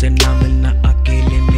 phenomena akele me